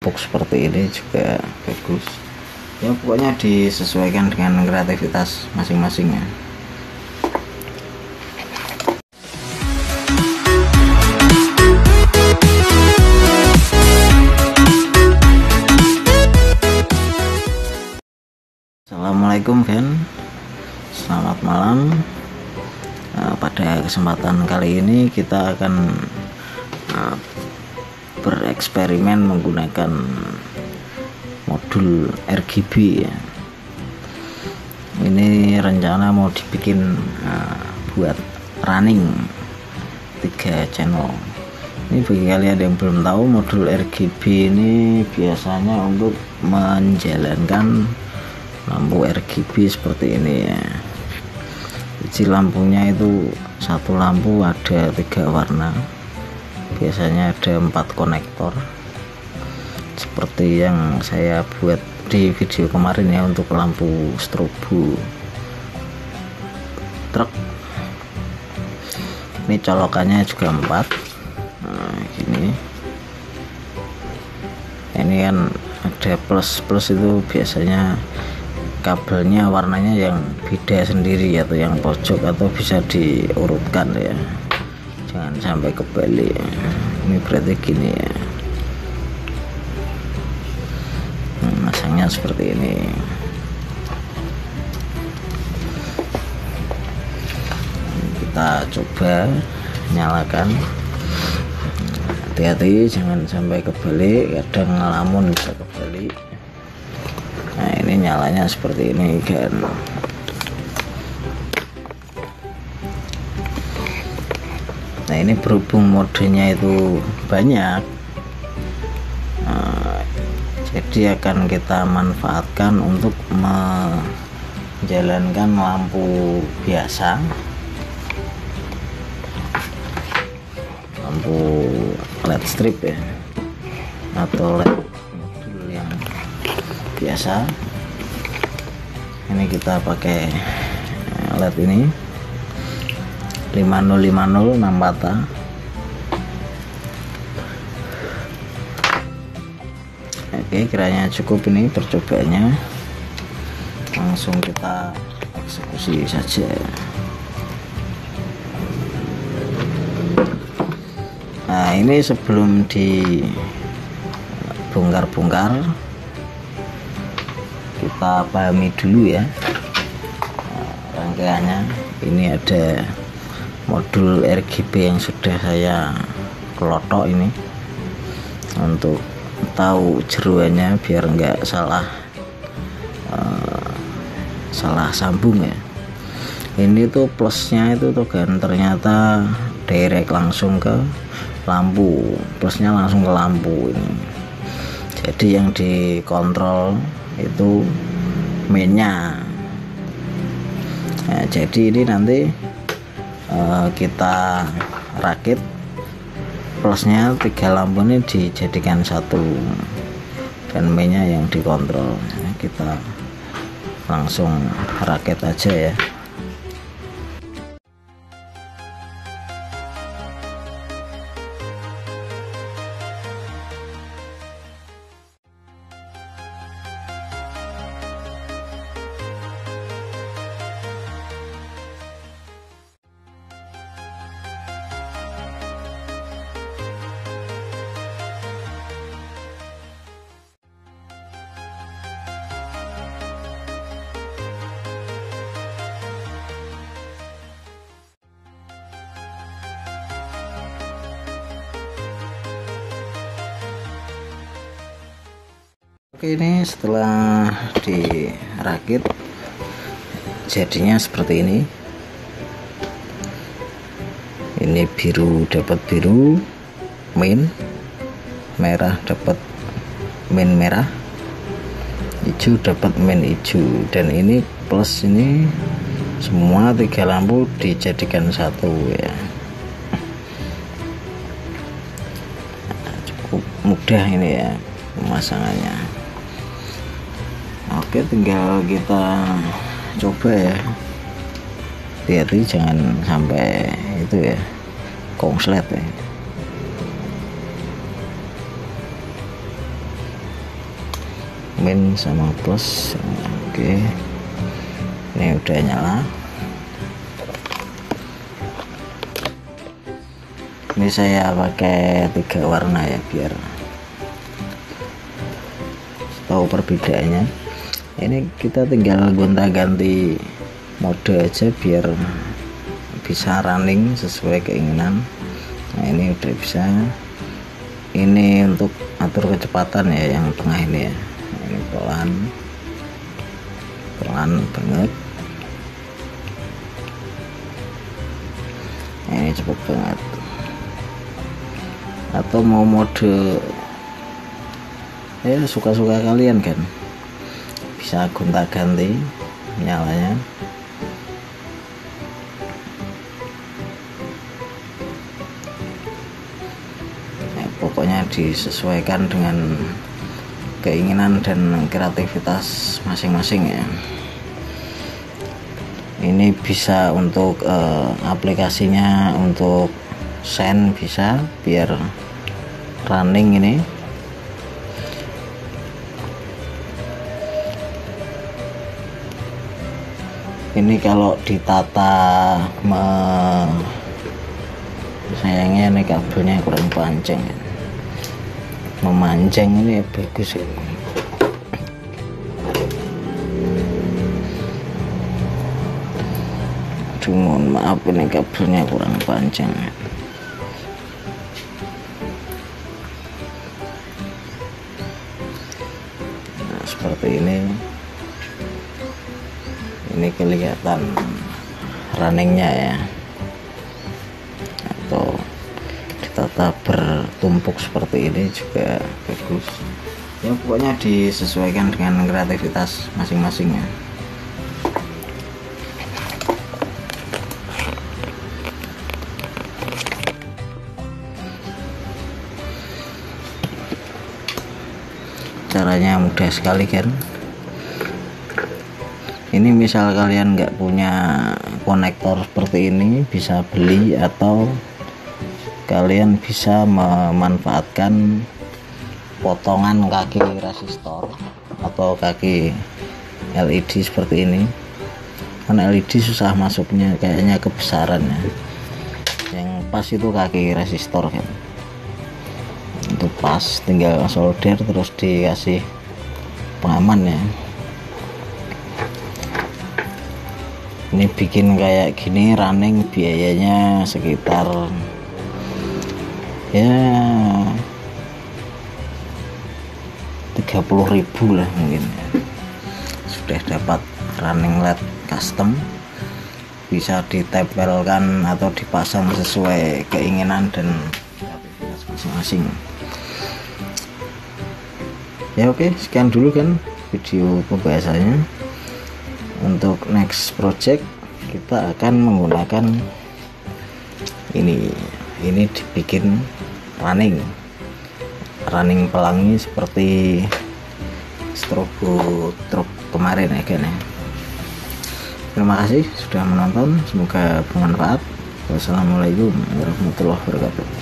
box seperti ini juga bagus. Ya pokoknya disesuaikan dengan kreativitas masing-masing ya. Assalamualaikum Fen Selamat malam. Nah, pada kesempatan kali ini kita akan uh, bereksperimen menggunakan modul RGB ya. Ini rencana mau dibikin uh, buat running tiga channel. Ini bagi kalian yang belum tahu modul RGB ini biasanya untuk menjalankan lampu RGB seperti ini ya. Isi lampunya itu satu lampu ada tiga warna biasanya ada empat konektor. Seperti yang saya buat di video kemarin ya untuk lampu strobo. Truk. Ini colokannya juga empat. Nah, ini ini kan ada plus plus itu biasanya kabelnya warnanya yang beda sendiri atau yang pojok atau bisa diurutkan ya jangan sampai kebalik. Ini berarti gini ya. Nah, masangnya seperti ini. Kita coba nyalakan. Hati-hati jangan sampai kebalik. Kadang ngelamun bisa kebalik. Nah ini nyalanya seperti ini kan nah ini berhubung modenya itu banyak nah, jadi akan kita manfaatkan untuk menjalankan lampu biasa. Lampu led strip ya atau led modul yang biasa. Ini kita pakai led ini 5050 6 bata oke kiranya cukup ini percobaannya langsung kita eksekusi saja. Nah ini sebelum dibongkar-bongkar kita pahami dulu ya nah, rangkaiannya. Ini ada modul RGB yang sudah saya kelotok ini untuk tahu jeruannya biar enggak salah uh, salah sambung ya. Ini tuh plusnya itu tuh kan ternyata direct langsung ke lampu plusnya langsung ke lampu ini. Jadi yang dikontrol itu mainnya. Nah, jadi ini nanti Eh, kita rakit. Plusnya tiga lampu ini dijadikan satu. Dan mainnya yang dikontrol. Kita langsung rakit aja ya Oke ini setelah dirakit jadinya seperti ini. Ini biru dapat biru main merah dapat main merah. Hijau dapat main hijau. Dan ini plus ini semua tiga lampu dijadikan satu ya. Cukup mudah ini ya pemasangannya oke tinggal kita coba ya. Hati-hati jangan sampai itu ya konslet ya. Min sama plus oke. Ini udah nyala. Ini saya pakai tiga warna ya biar tahu perbedaannya ini kita tinggal gonta ganti mode aja biar bisa running sesuai keinginan. Nah ini udah bisa. Ini untuk atur kecepatan ya yang tengah ini ya. Ini pelan. Pelan banget. Nah, ini cepet banget. Atau mau mode ya suka-suka kalian kan bisa gonta ganti nyalanya ya, pokoknya disesuaikan dengan keinginan dan kreativitas masing-masing ya. Ini bisa untuk uh, aplikasinya untuk send bisa biar running ini ini kalau ditata me sayangnya ini kabelnya kurang panjang memanjang ini ya bagus ya. Aduh, maaf ini kabelnya kurang panjang seperti ini kelihatan runningnya ya. Atau ditata bertumpuk seperti ini juga bagus. Ya pokoknya disesuaikan dengan kreativitas masing-masingnya caranya mudah sekali kan ini misal kalian nggak punya konektor seperti ini bisa beli atau kalian bisa memanfaatkan potongan kaki resistor atau kaki LED seperti ini. Karena LED susah masuknya kayaknya kebesarannya. Yang pas itu kaki resistor kan. Itu pas tinggal solder terus dikasih pengaman ya ini bikin kayak gini running biayanya sekitar ya 30.000 lah mungkin. Sudah dapat running LED custom. Bisa ditempelkan atau dipasang sesuai keinginan dan masing-masing. Ya oke sekian dulu kan video pembahasannya untuk next project kita akan menggunakan ini. Ini dibikin running. Running pelangi seperti strobo truk kemarin ya kan ya terima kasih sudah menonton. Semoga bermanfaat. Wassalamualaikum warahmatullahi wabarakatuh